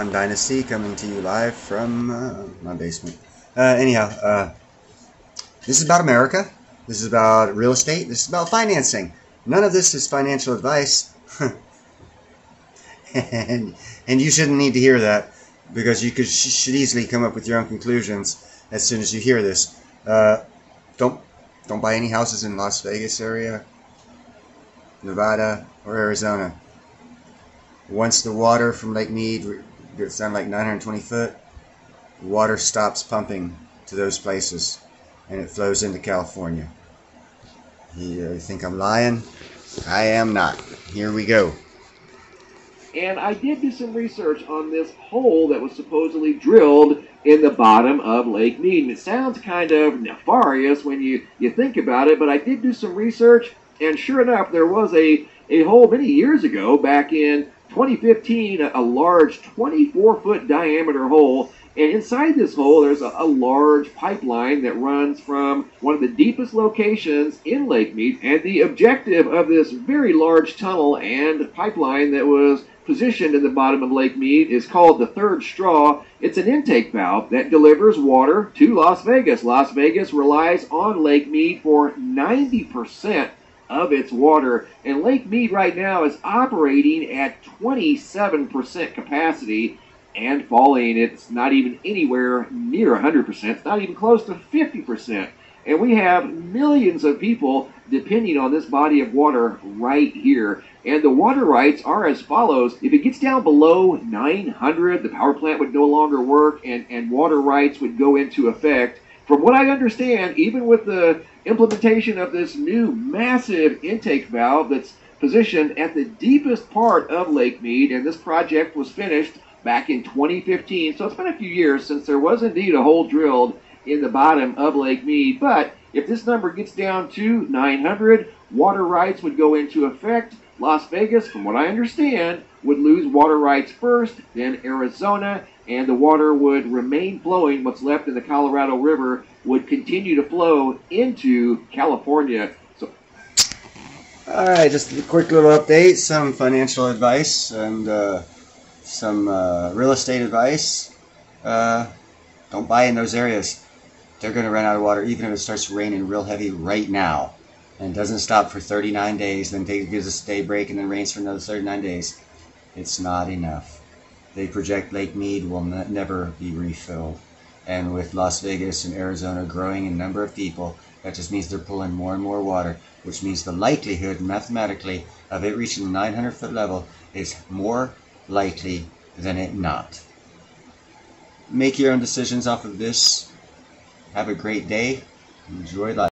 I'm Dynasty coming to you live from uh, my basement. Uh, anyhow, uh, this is about America. This is about real estate. This is about financing. None of this is financial advice. and, and you shouldn't need to hear that because you could should easily come up with your own conclusions as soon as you hear this. Uh, don't don't buy any houses in Las Vegas area, Nevada, or Arizona. Once the water from Lake Mead gets down like 920 foot, water stops pumping to those places and it flows into California. Uh, you think I'm lying? I am not. Here we go. And I did do some research on this hole that was supposedly drilled in the bottom of Lake Mead. It sounds kind of nefarious when you, you think about it, but I did do some research, and sure enough, there was a, a hole many years ago, back in 2015, a, large 24 foot diameter hole and inside this hole, there's a, a, large pipeline that runs from one of the deepest locations in Lake Mead. And the objective of this very large tunnel and pipeline that was positioned in the bottom of Lake Mead is called the third straw. It's an intake valve that delivers water to Las Vegas. Las Vegas relies on Lake Mead for 90% of its water. And Lake Mead right now is operating at 27% capacity and falling. It's not even anywhere near 100%. It's not even close to 50%. And we have millions of people depending on this body of water right here. And the water rights are as follows. If it gets down below 900, the power plant would no longer work and, and water rights would go into effect. From what I understand, even with the implementation of this new massive intake valve that's positioned at the deepest part of Lake Mead, and this project was finished back in 2015. So it's been a few years since there was indeed a hole drilled in the bottom of Lake Mead. But if this number gets down to 900, water rights would go into effect. Las Vegas, from what I understand, would lose water rights first, then Arizona, and the water would remain flowing. What's left in the Colorado River would continue to flow into California. So, all right, just a quick little update, some financial advice, and. Uh some uh, real estate advice. Uh, don't buy in those areas. They're going to run out of water even if it starts raining real heavy right now and doesn't stop for 39 days, then gives a day break and then rains for another 39 days. It's not enough. They project Lake Mead will never be refilled. And with Las Vegas and Arizona growing in number of people, that just means they're pulling more and more water, which means the likelihood mathematically of it reaching the 900 foot level is more likely than it not. Make your own decisions off of this. Have a great day. Enjoy life.